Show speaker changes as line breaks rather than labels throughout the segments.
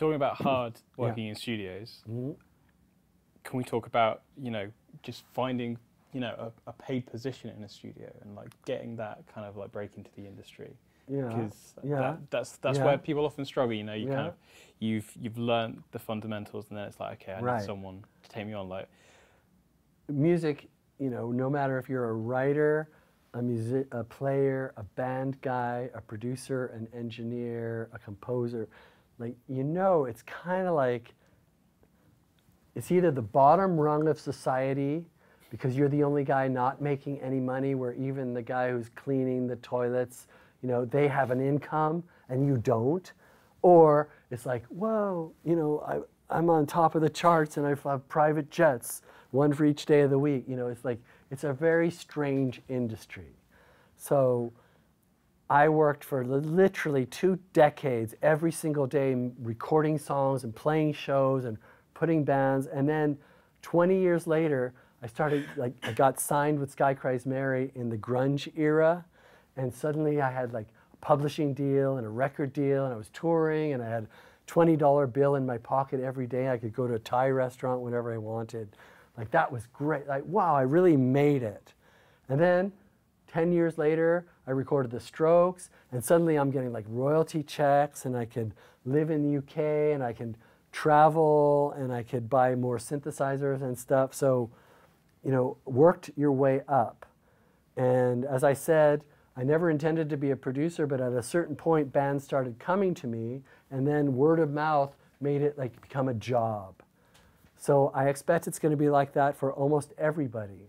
talking about hard working in studios,
Mm-hmm.
can we talk about you know just finding you know a, a paid position in a studio and like getting that kind of like break into the industry?
Yeah.
Because
Yeah.
that, that's that's
Yeah.
where people often struggle. You know, you
Yeah.
kind of you've you've learned the fundamentals, and then it's like, okay, I
Right.
need someone to take me on. Like,
music, you know, no matter if you're a writer, a music, a player, a band guy, a producer, an engineer, a composer, like you know, it's kind of like it's either the bottom rung of society because you're the only guy not making any money where even the guy who's cleaning the toilets, you know, they have an income and you don't. Or it's like, whoa, you know, I, I'm on top of the charts and I have private jets, one for each day of the week. You know, it's like, it's a very strange industry. So I worked for literally two decades, every single day, recording songs and playing shows and putting bands. And then 20 years later, I started, like, I got signed with Sky Cries Mary in the grunge era. And suddenly I had like a publishing deal and a record deal, and I was touring, and I had a $20 bill in my pocket every day. I could go to a Thai restaurant whenever I wanted. Like, that was great. Like, wow, I really made it. And then 10 years later, I recorded The Strokes, and suddenly I'm getting like royalty checks, and I could live in the UK, and I can travel, and I could buy more synthesizers and stuff. So, you know, worked your way up. And as I said, I never intended to be a producer, but at a certain point, bands started coming to me, and then word of mouth made it like become a job. So I expect it's going to be like that for almost everybody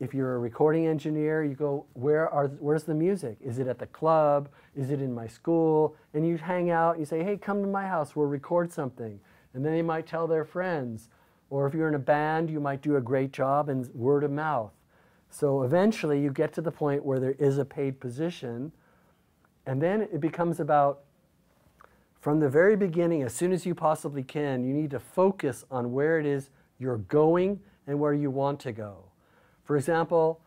if you're a recording engineer, you go, where are, where's the music? Is it at the club? Is it in my school? And you hang out, you say, hey, come to my house, we'll record something. And then they might tell their friends. Or if you're in a band, you might do a great job and word of mouth. So eventually you get to the point where there is a paid position. And then it becomes about, from the very beginning, as soon as you possibly can, you need to focus on where it is you're going and where you want to go. For example,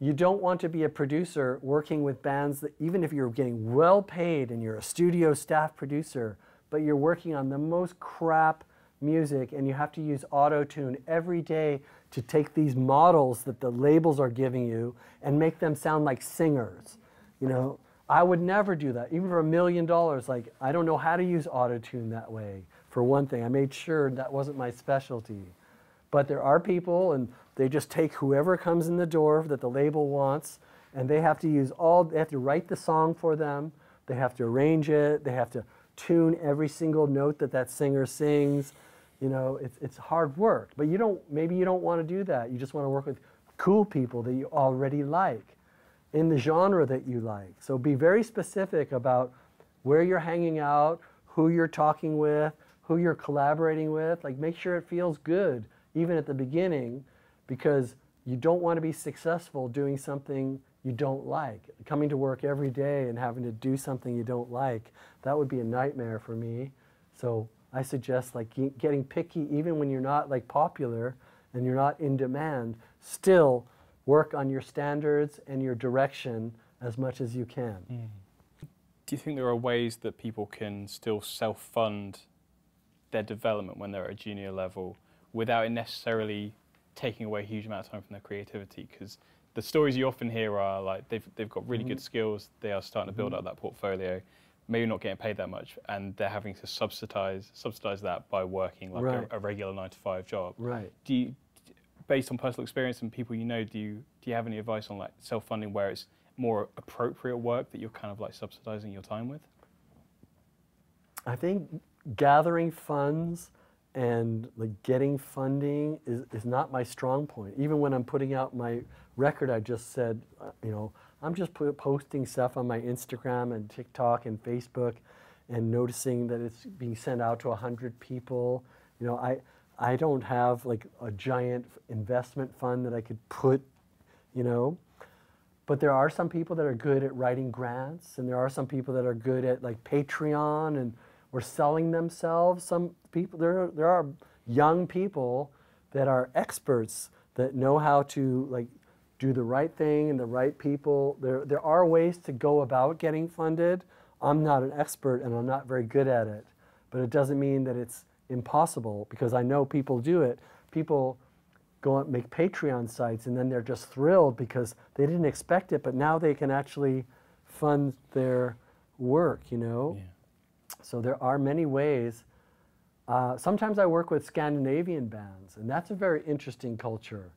you don't want to be a producer working with bands that, even if you're getting well paid and you're a studio staff producer, but you're working on the most crap music and you have to use auto tune every day to take these models that the labels are giving you and make them sound like singers. You know, I would never do that, even for a million dollars. Like, I don't know how to use auto tune that way, for one thing. I made sure that wasn't my specialty. But there are people, and they just take whoever comes in the door that the label wants, and they have to use all, they have to write the song for them, they have to arrange it, they have to tune every single note that that singer sings. You know, it's, it's hard work. But you don't, maybe you don't want to do that. You just want to work with cool people that you already like in the genre that you like. So be very specific about where you're hanging out, who you're talking with, who you're collaborating with. Like make sure it feels good even at the beginning because you don't want to be successful doing something you don't like. Coming to work every day and having to do something you don't like, that would be a nightmare for me. So I suggest like getting picky even when you're not like popular and you're not in demand, still work on your standards and your direction as much as you can. Hmm.
do you think there are ways that people can still self-fund their development when they're at a junior level without it necessarily taking away a huge amount of time from their creativity? Because the stories you often hear are like they've they've got really good mm-hmm. skills, they are starting to build mm-hmm. up that portfolio, maybe not getting paid that much, and they're having to subsidize subsidize that by working like
Right.
a, a regular nine to five job.
Right.
Do you, based on personal experience and people you know, do you do you have any advice on like self funding where it's more appropriate work that you're kind of like subsidizing your time with?
I think gathering funds and like getting funding is, is not my strong point. Even when I'm putting out my record, I just said, uh, you know, I'm just posting stuff on my Instagram and TikTok and Facebook and noticing that it's being sent out to 100 people. You know, I, I don't have like a giant investment fund that I could put, you know. But there are some people that are good at writing grants, and there are some people that are good at like Patreon and or selling themselves. Some people there are, there are young people that are experts that know how to like do the right thing and the right people. There there are ways to go about getting funded. I'm not an expert and I'm not very good at it, but it doesn't mean that it's impossible because I know people do it. People go and make Patreon sites and then they're just thrilled because they didn't expect it, but now they can actually fund their work, you know?
Yeah.
So there are many ways. Uh, sometimes I work with Scandinavian bands, and that's a very interesting culture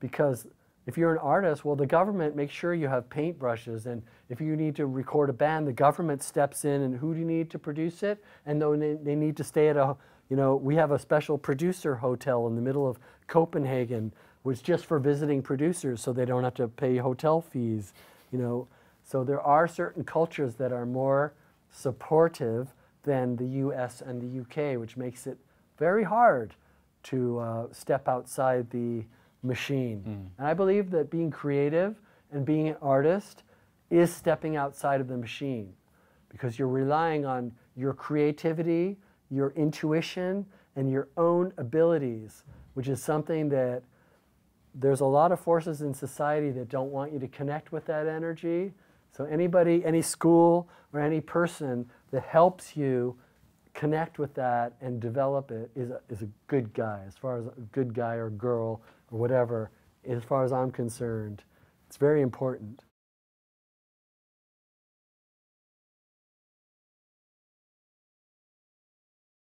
because if you're an artist, well, the government makes sure you have paintbrushes, and if you need to record a band, the government steps in, and who do you need to produce it? And they, they need to stay at a, you know, we have a special producer hotel in the middle of Copenhagen, which is just for visiting producers, so they don't have to pay hotel fees, you know. So there are certain cultures that are more supportive than the U.S. and the U.K., which makes it very hard to uh, step outside the machine. And I believe that being creative and being an artist is stepping outside of the machine because you're relying on your creativity, your intuition, and your own abilities, which is something that there's a lot of forces in society that don't want you to connect with that energy. So anybody, any school or any person that helps you connect with that and develop it is a, is a good guy, as far as a good guy or girl or whatever, as far as I'm concerned. It's very important.